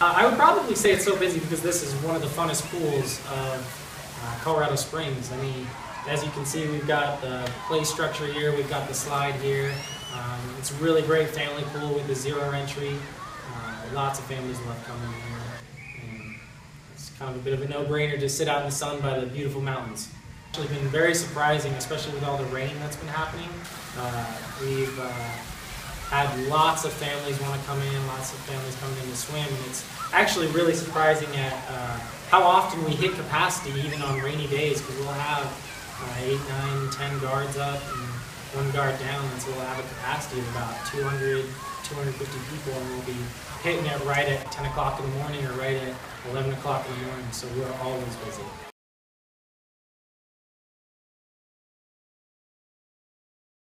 Uh, I would probably say it's so busy because this is one of the funnest pools of uh, Colorado Springs. I mean, as you can see, we've got the play structure here, we've got the slide here. Um, it's a really great family pool with the zero entry. Uh, lots of families love coming here. And it's kind of a bit of a no-brainer to sit out in the sun by the beautiful mountains. It's actually been very surprising, especially with all the rain that's been happening. Uh, we've uh, had lots of families want to come in, lots of families coming in to swim, and it's actually really surprising at uh, how often we hit capacity even on rainy days because we'll have uh, 8, 9, 10 guards up and one guard down, and so we'll have a capacity of about 200, 250 people, and we'll be hitting it right at 10 o'clock in the morning or right at 11 o'clock in the morning, so we're always busy.